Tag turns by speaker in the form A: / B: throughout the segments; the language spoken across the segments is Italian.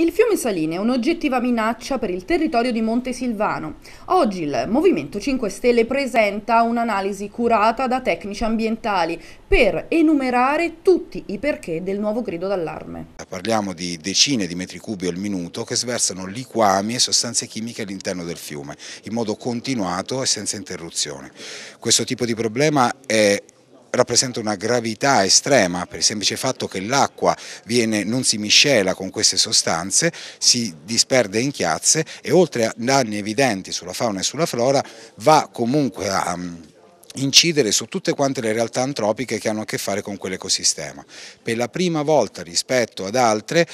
A: Il fiume Saline è un'oggettiva minaccia per il territorio di Montesilvano. Oggi il Movimento 5 Stelle presenta un'analisi curata da tecnici ambientali per enumerare tutti i perché del nuovo grido d'allarme.
B: Parliamo di decine di metri cubi al minuto che sversano liquami e sostanze chimiche all'interno del fiume in modo continuato e senza interruzione. Questo tipo di problema è rappresenta una gravità estrema per il semplice fatto che l'acqua non si miscela con queste sostanze, si disperde in chiazze e oltre a danni evidenti sulla fauna e sulla flora va comunque a mm, incidere su tutte quante le realtà antropiche che hanno a che fare con quell'ecosistema. Per la prima volta rispetto ad altre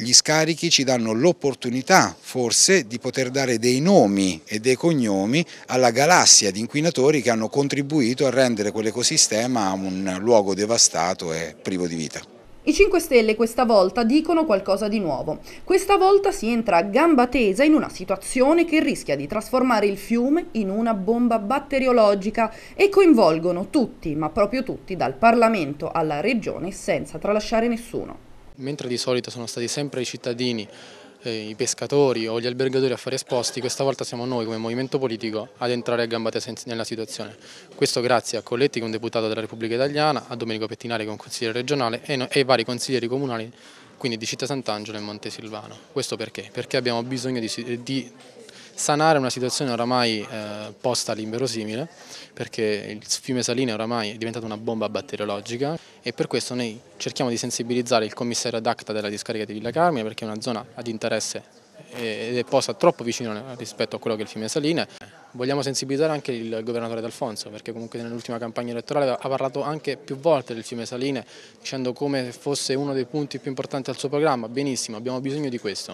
B: gli scarichi ci danno l'opportunità forse di poter dare dei nomi e dei cognomi alla galassia di inquinatori che hanno contribuito a rendere quell'ecosistema un luogo devastato e privo di vita.
A: I 5 Stelle questa volta dicono qualcosa di nuovo. Questa volta si entra a gamba tesa in una situazione che rischia di trasformare il fiume in una bomba batteriologica e coinvolgono tutti, ma proprio tutti, dal Parlamento alla Regione, senza tralasciare nessuno.
C: Mentre di solito sono stati sempre i cittadini, eh, i pescatori o gli albergatori a fare esposti, questa volta siamo noi come movimento politico ad entrare a gamba tesa nella situazione. Questo grazie a Colletti che è un deputato della Repubblica Italiana, a Domenico Pettinari che è un consigliere regionale e, ai vari consiglieri comunali quindi di Città Sant'Angelo e Montesilvano. Questo perché? Perché abbiamo bisogno di, di sanare una situazione oramai eh, posta all'inverosimile perché il fiume Saline oramai è diventato una bomba batteriologica e per questo noi cerchiamo di sensibilizzare il commissario ad acta della discarica di Villa Carmine perché è una zona ad interesse ed è posta troppo vicino rispetto a quello che è il fiume Saline. Vogliamo sensibilizzare anche il governatore D'Alfonso perché comunque nell'ultima campagna elettorale ha parlato anche più volte del fiume Saline dicendo come fosse uno dei punti più importanti al suo programma, benissimo, abbiamo bisogno di questo.